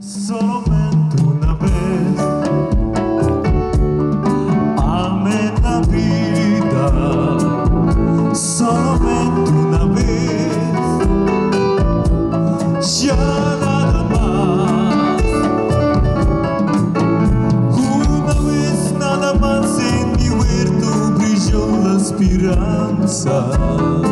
Solamente uma vez amé na vida, solamente uma vez, já nada mais. Uma vez nada mais en mi huerto brilló la esperanza.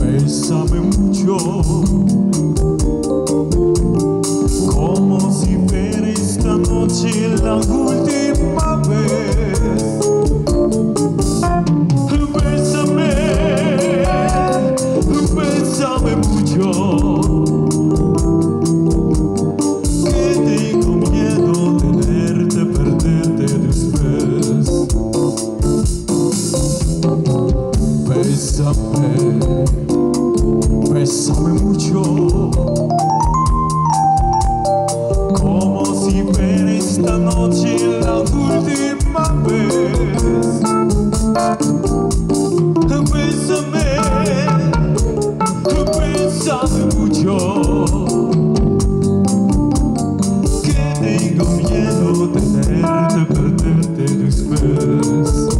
Bésame mucho Como si fuera esta noche la última vez No pensame, no mucho. Que tengo miedo de de perderte después.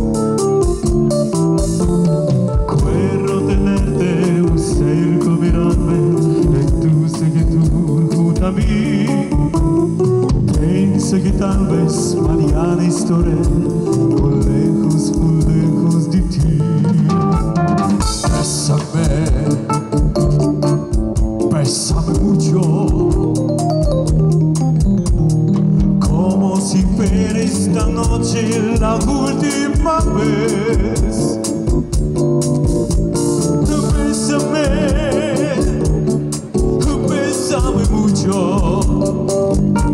Quiero tenerte un ser, copiarme. Y tú, seguro que tú, a mí. Pienso que tal vez mañana estoré, lejos, por lejos. esta noche la última vez. Bésame, bésame mucho.